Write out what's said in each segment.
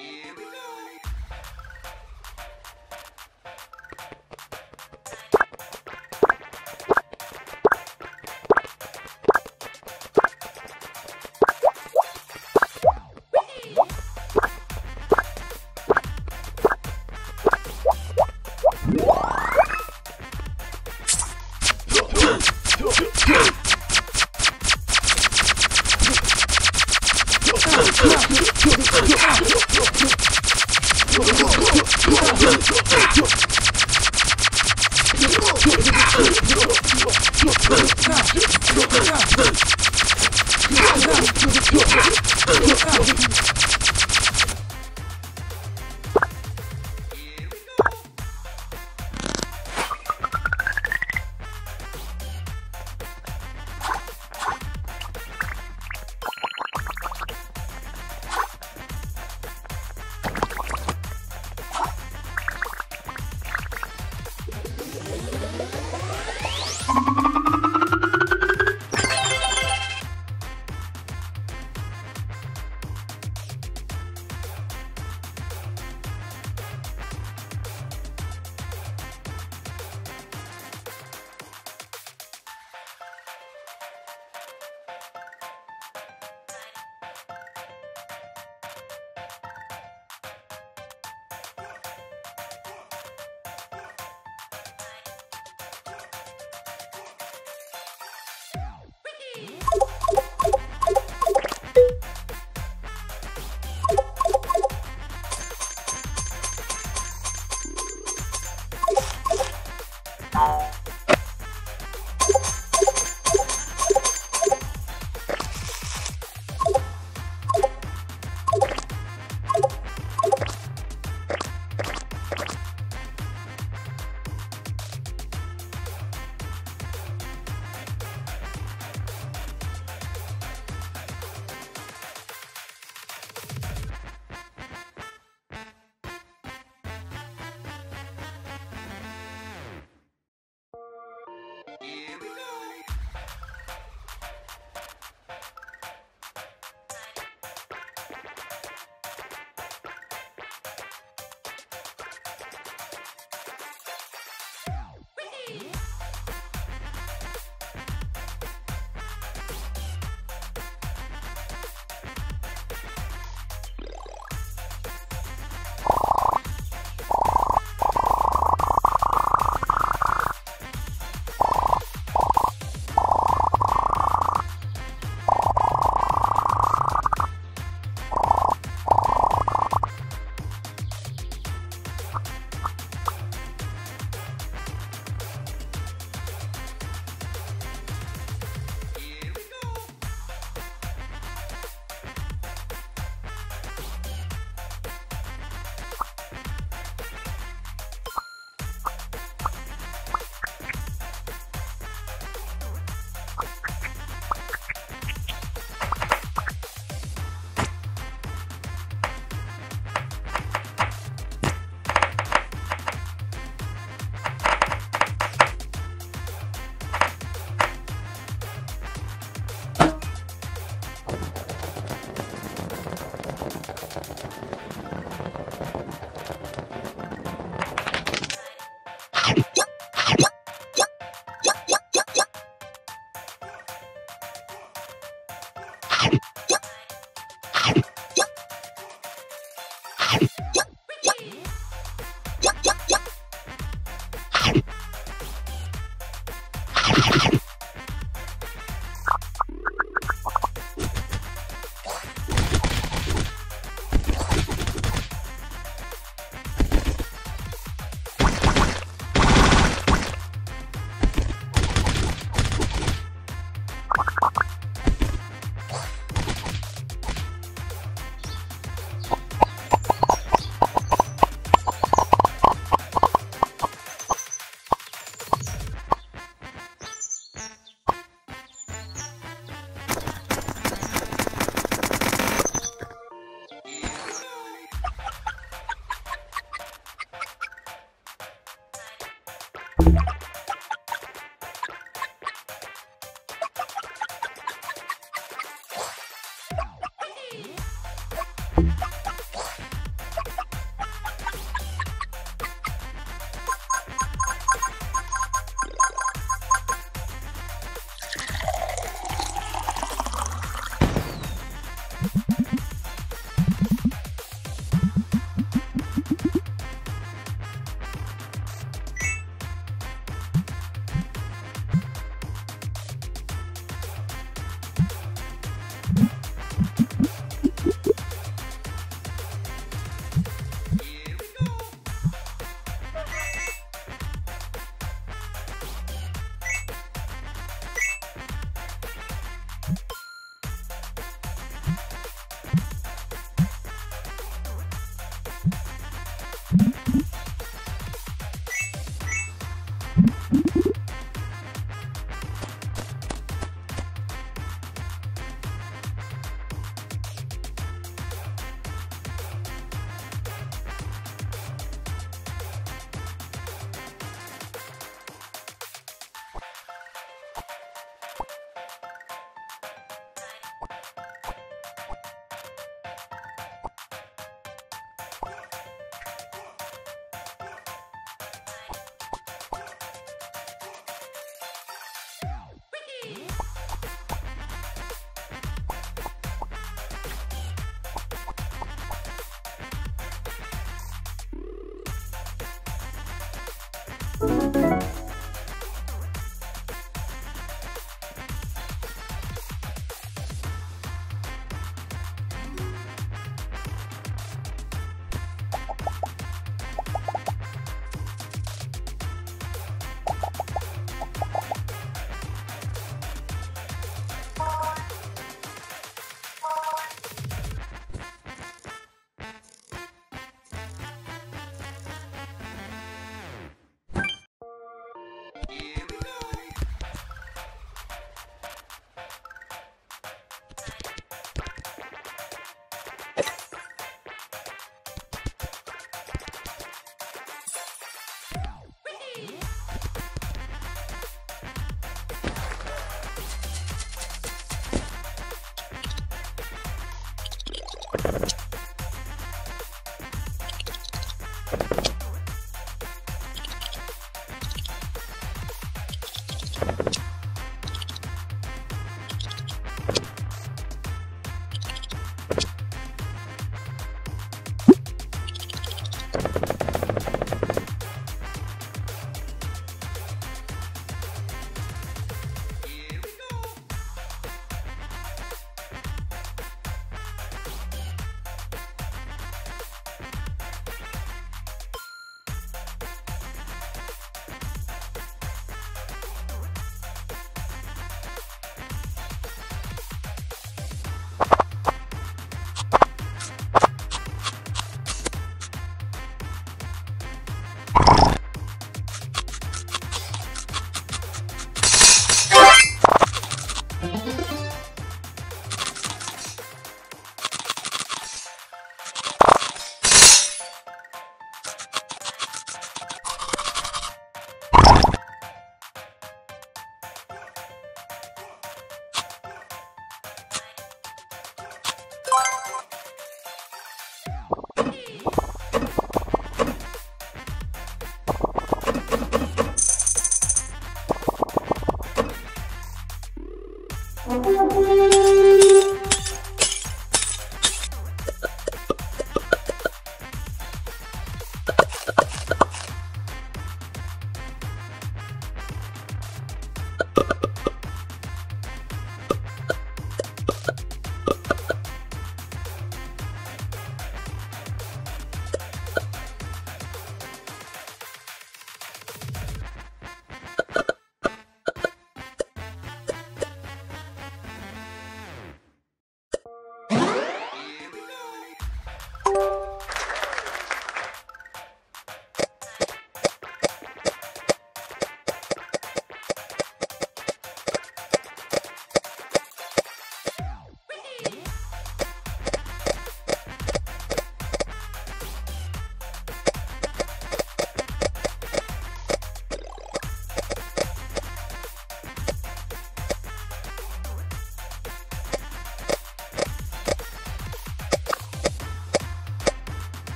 Here we go!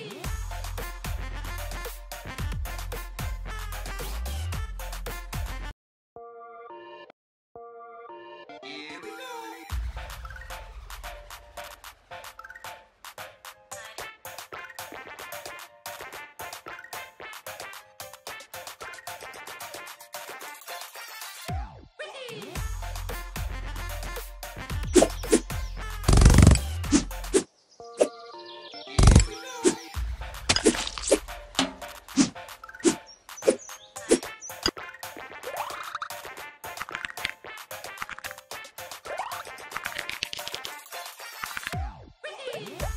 Yeah. Whee!